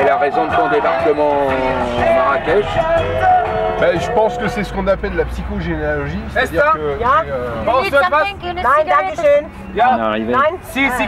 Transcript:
Et la raison de ton débarquement à Marrakech Ben, je pense que c'est ce qu'on appelle la psychogénéalogie, c'est-à-dire que... Ja. euh,